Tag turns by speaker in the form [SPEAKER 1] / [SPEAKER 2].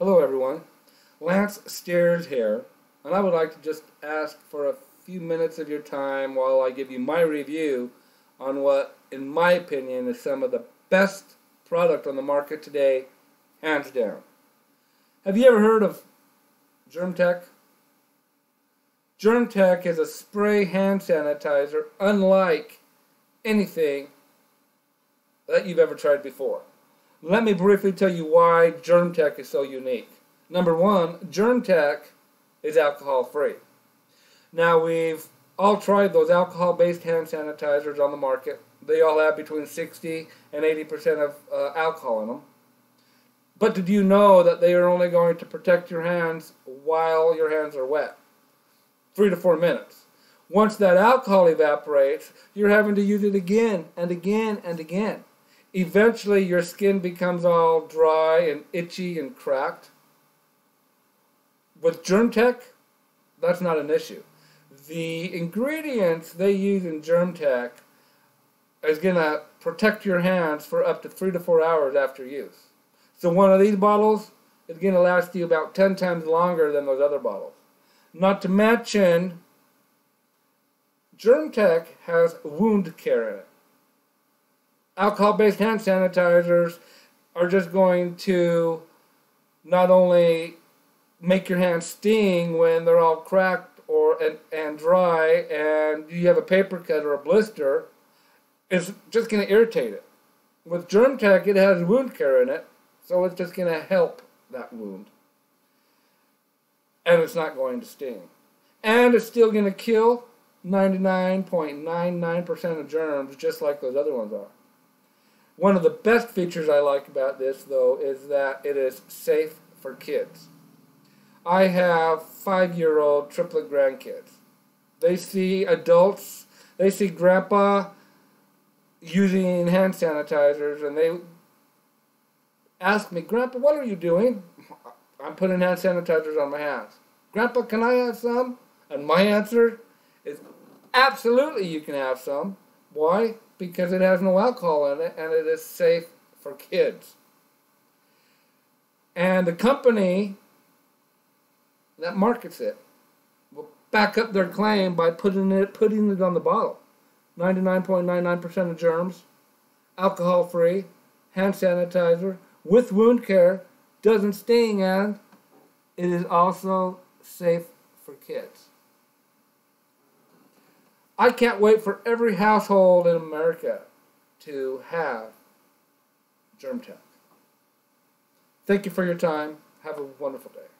[SPEAKER 1] Hello, everyone. Lance Stears here, and I would like to just ask for a few minutes of your time while I give you my review on what, in my opinion, is some of the best product on the market today, hands down. Have you ever heard of Germtec? Germtec is a spray hand sanitizer unlike anything that you've ever tried before. Let me briefly tell you why Germtec is so unique. Number one, Germtec is alcohol free. Now, we've all tried those alcohol based hand sanitizers on the market. They all have between 60 and 80% of uh, alcohol in them. But did you know that they are only going to protect your hands while your hands are wet? Three to four minutes. Once that alcohol evaporates, you're having to use it again and again and again. Eventually, your skin becomes all dry and itchy and cracked. With Germtec, that's not an issue. The ingredients they use in Germtec is going to protect your hands for up to three to four hours after use. So one of these bottles is going to last you about 10 times longer than those other bottles. Not to mention, GermTech has wound care in it alcohol-based hand sanitizers are just going to not only make your hands sting when they're all cracked or and, and dry and you have a paper cut or a blister it's just going to irritate it. With Germtec it has wound care in it so it's just going to help that wound. And it's not going to sting. And it's still going to kill 99.99% of germs just like those other ones are one of the best features I like about this, though, is that it is safe for kids. I have five year old triplet grandkids. They see adults, they see grandpa using hand sanitizers, and they ask me, Grandpa, what are you doing? I'm putting hand sanitizers on my hands. Grandpa, can I have some? And my answer is absolutely you can have some. Why? because it has no alcohol in it and it is safe for kids. And the company that markets it will back up their claim by putting it putting it on the bottle. 99.99% of germs, alcohol free, hand sanitizer with wound care, doesn't sting, and it is also safe for kids. I can't wait for every household in America to have Germtec. Thank you for your time. Have a wonderful day.